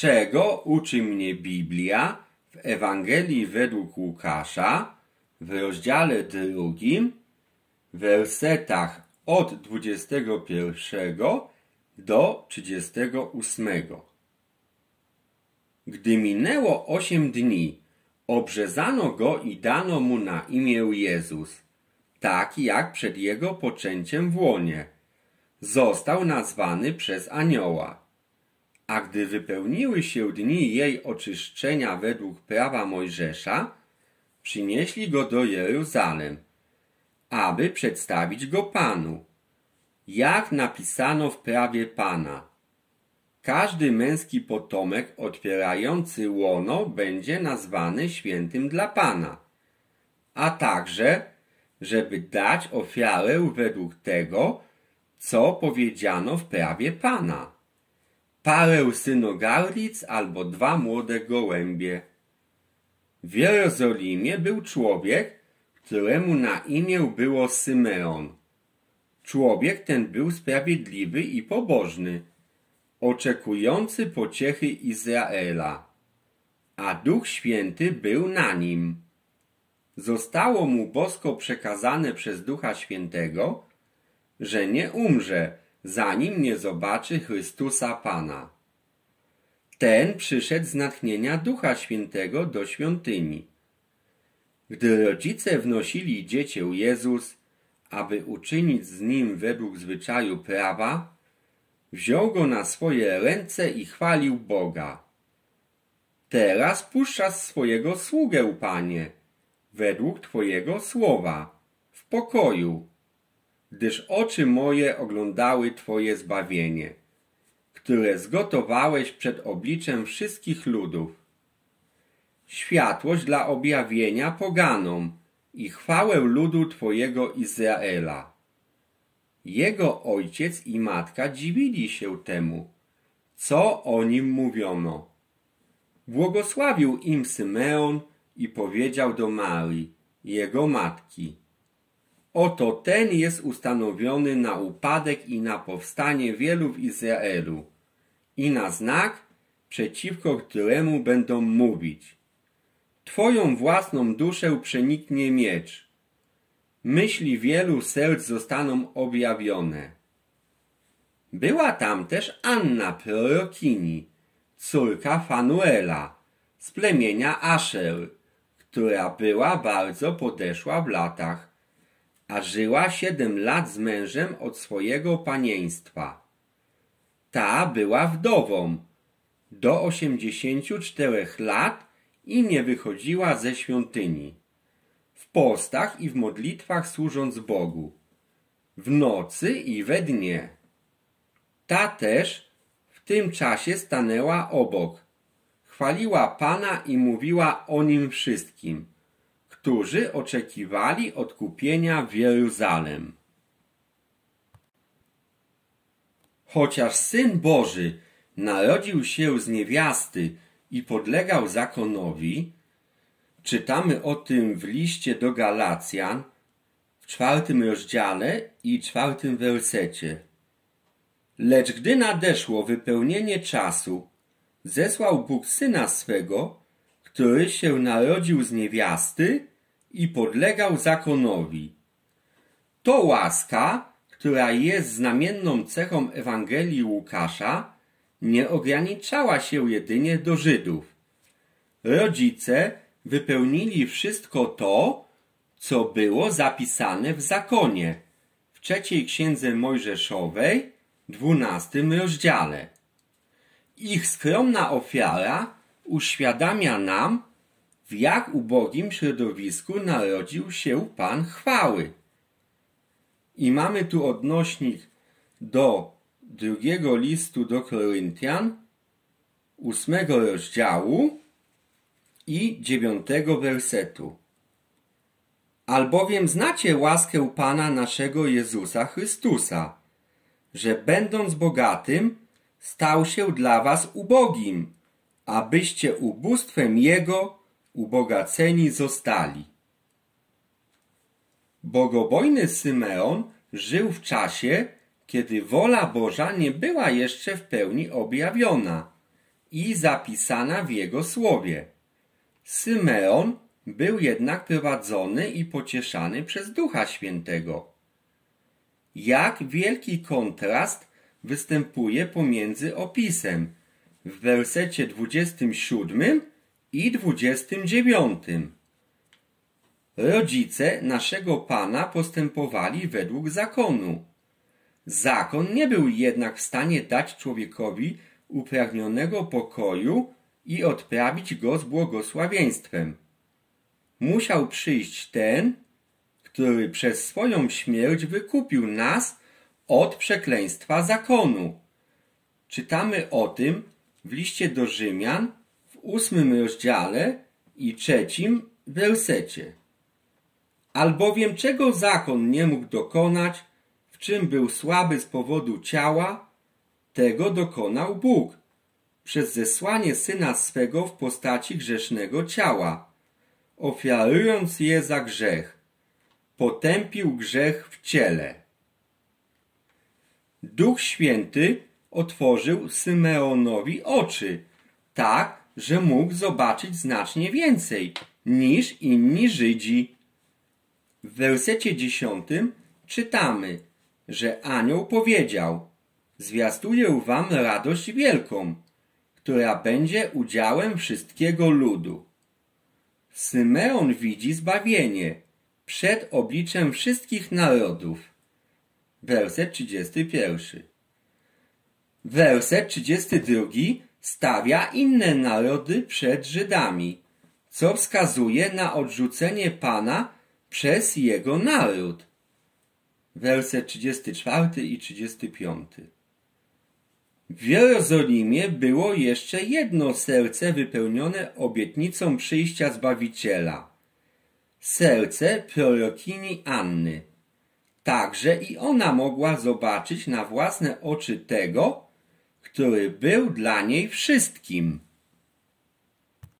czego uczy mnie Biblia w Ewangelii według Łukasza w rozdziale drugim, wersetach od 21 do 38. Gdy minęło osiem dni, obrzezano go i dano mu na imię Jezus, tak jak przed jego poczęciem w łonie. Został nazwany przez anioła. A gdy wypełniły się dni jej oczyszczenia według prawa Mojżesza, przynieśli go do Jeruzalem, aby przedstawić go Panu, jak napisano w prawie Pana. Każdy męski potomek otwierający łono będzie nazwany świętym dla Pana, a także, żeby dać ofiarę według tego, co powiedziano w prawie Pana. Parę synogarlic albo dwa młode gołębie. W Jerozolimie był człowiek, któremu na imię było Symeon. Człowiek ten był sprawiedliwy i pobożny, oczekujący pociechy Izraela, a Duch Święty był na nim. Zostało mu bosko przekazane przez Ducha Świętego, że nie umrze, zanim nie zobaczy Chrystusa Pana. Ten przyszedł z natchnienia Ducha Świętego do świątyni. Gdy rodzice wnosili dziecię Jezus, aby uczynić z nim według zwyczaju prawa, wziął go na swoje ręce i chwalił Boga. Teraz puszczasz swojego sługę, Panie, według Twojego słowa, w pokoju, gdyż oczy moje oglądały Twoje zbawienie, które zgotowałeś przed obliczem wszystkich ludów. Światłość dla objawienia poganom i chwałę ludu Twojego Izraela. Jego ojciec i matka dziwili się temu, co o nim mówiono. Błogosławił im Symeon i powiedział do Marii, jego matki. Oto ten jest ustanowiony na upadek i na powstanie wielu w Izraelu i na znak, przeciwko któremu będą mówić. Twoją własną duszę przeniknie miecz. Myśli wielu serc zostaną objawione. Była tam też Anna prorokini, córka Fanuela, z plemienia Asher, która była bardzo podeszła w latach, a żyła siedem lat z mężem od swojego panieństwa. Ta była wdową do osiemdziesięciu czterech lat i nie wychodziła ze świątyni. W postach i w modlitwach służąc Bogu, w nocy i we dnie. Ta też w tym czasie stanęła obok, chwaliła Pana i mówiła o nim wszystkim, którzy oczekiwali odkupienia w Jeruzalem. Chociaż Syn Boży narodził się z niewiasty i podlegał zakonowi, czytamy o tym w liście do Galacjan w czwartym rozdziale i czwartym wersecie. Lecz gdy nadeszło wypełnienie czasu, zesłał Bóg Syna swego, który się narodził z niewiasty i podlegał zakonowi. To łaska, która jest znamienną cechą Ewangelii Łukasza, nie ograniczała się jedynie do Żydów. Rodzice wypełnili wszystko to, co było zapisane w zakonie, w trzeciej księdze Mojżeszowej, dwunastym rozdziale. Ich skromna ofiara uświadamia nam, w jak ubogim środowisku narodził się Pan chwały. I mamy tu odnośnik do drugiego listu do Koryntian, ósmego rozdziału i dziewiątego wersetu. Albowiem znacie łaskę Pana naszego Jezusa Chrystusa, że będąc bogatym, stał się dla was ubogim, abyście ubóstwem Jego ubogaceni zostali. Bogobojny Symeon żył w czasie, kiedy wola Boża nie była jeszcze w pełni objawiona i zapisana w jego słowie. Symeon był jednak prowadzony i pocieszany przez Ducha Świętego. Jak wielki kontrast występuje pomiędzy opisem w wersecie 27 i 29. Rodzice naszego Pana postępowali według zakonu. Zakon nie był jednak w stanie dać człowiekowi upragnionego pokoju i odprawić go z błogosławieństwem. Musiał przyjść ten, który przez swoją śmierć wykupił nas od przekleństwa zakonu. Czytamy o tym w liście do Rzymian ósmym rozdziale i trzecim wersecie. Albowiem czego zakon nie mógł dokonać, w czym był słaby z powodu ciała, tego dokonał Bóg przez zesłanie Syna swego w postaci grzesznego ciała, ofiarując je za grzech. Potępił grzech w ciele. Duch Święty otworzył Symeonowi oczy, tak, że mógł zobaczyć znacznie więcej niż inni Żydzi. W wersecie dziesiątym czytamy, że anioł powiedział Zwiastuję wam radość wielką, która będzie udziałem wszystkiego ludu. Symeon widzi zbawienie przed obliczem wszystkich narodów. Werset 31. Werset 32 stawia inne narody przed Żydami, co wskazuje na odrzucenie Pana przez jego naród. Werset 34 i 35. W Jerozolimie było jeszcze jedno serce wypełnione obietnicą przyjścia Zbawiciela. Serce prorokini Anny. Także i ona mogła zobaczyć na własne oczy tego, który był dla niej wszystkim.